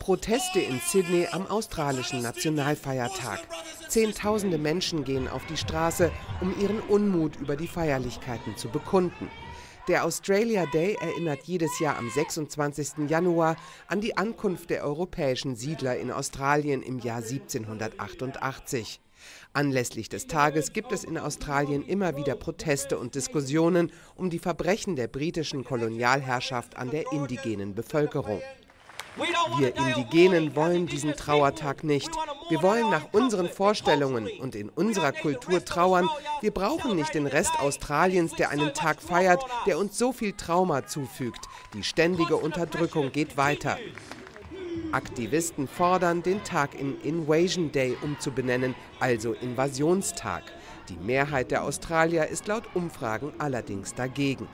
Proteste in Sydney am australischen Nationalfeiertag. Zehntausende Menschen gehen auf die Straße, um ihren Unmut über die Feierlichkeiten zu bekunden. Der Australia Day erinnert jedes Jahr am 26. Januar an die Ankunft der europäischen Siedler in Australien im Jahr 1788. Anlässlich des Tages gibt es in Australien immer wieder Proteste und Diskussionen um die Verbrechen der britischen Kolonialherrschaft an der indigenen Bevölkerung. Wir Indigenen wollen diesen Trauertag nicht. Wir wollen nach unseren Vorstellungen und in unserer Kultur trauern. Wir brauchen nicht den Rest Australiens, der einen Tag feiert, der uns so viel Trauma zufügt. Die ständige Unterdrückung geht weiter. Aktivisten fordern, den Tag in Invasion Day umzubenennen, also Invasionstag. Die Mehrheit der Australier ist laut Umfragen allerdings dagegen.